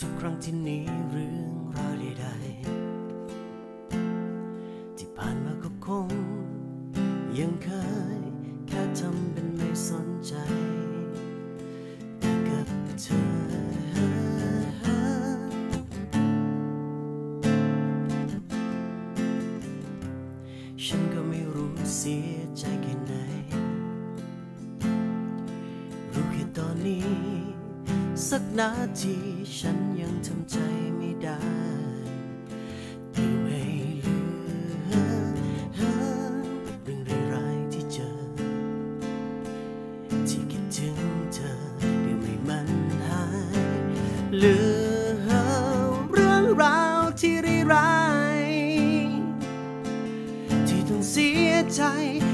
ทุกครั้งที่นี้เรื่องราวใดๆที่ผ่านมาก็คง ยังเคย แค่ทำเป็นไม่สนใจแต่กับเธอ ฉันก็ไม่รู้เสียใจ สักนาทีฉันยังทำใจไม่ได้ที่ไม่ลืมเรื่องร้ายๆที่เจอ ที่คิดถึงเธอเดี๋ยวไม่มันหายเหลือเรื่องราวที่ร้ายที่ต้องเสียใจ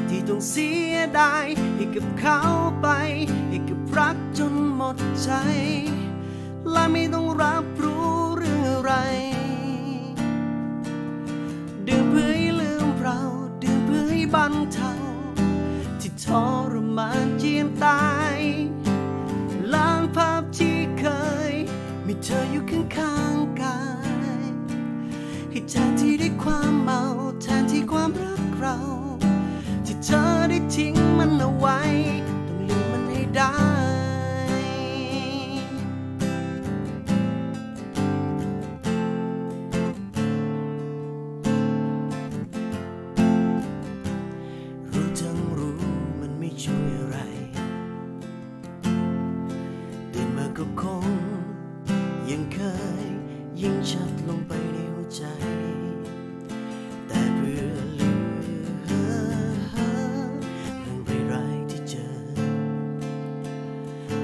ที่ต้องเสียดายให้กับเขาไป ให้กับรักจนหมดใจ และไม่ต้องรับรู้เรื่องอะไรดื่มเพื่อให้ลืมเราดื่มเพื่อให้บรรเทาที่ทรมานเจียนตายล้างภาพที่เคย มีเธออยู่ข้างๆกายให้แทนที่ได้ความเมาแทนที่ความรักเรา ที่เธอได้ทิ้งมันเอาไว้ ต้องลืมมันให้ได้ ยิ่งชัดลงไปในหัวใจ แต่เพื่อเหลืมเรื่องร้ายๆที่เจอ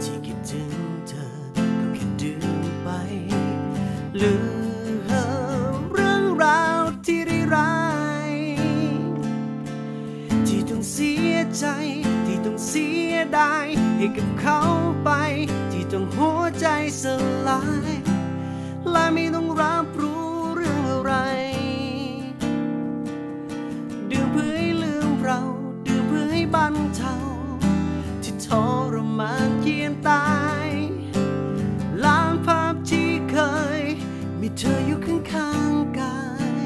ที่คิดถึงเธอก็แค่ดื่มไปลืมเรื่องราวที่ร้ายที่ต้องเสียใจที่ต้องเสียดายให้กับเขาไป ที่ต้องหัวใจสลาย และไม่ต้องรับรู้เรื่องอะไร ดื่มเพื่อให้ลืมเรา ดื่มเพื่อให้บรรเทาที่ทรมานเกียนตาย ล้างภาพที่เคย มีเธออยู่ข้างๆกาย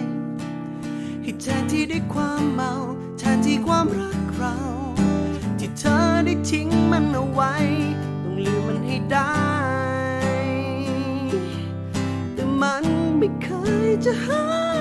ให้แทนที่ได้ความเมาแทนที่ความรักเรา ที่เธอได้ทิ้งมันเอาไว้ ต้องลืมมันให้ได้ ไม่เคยจะหา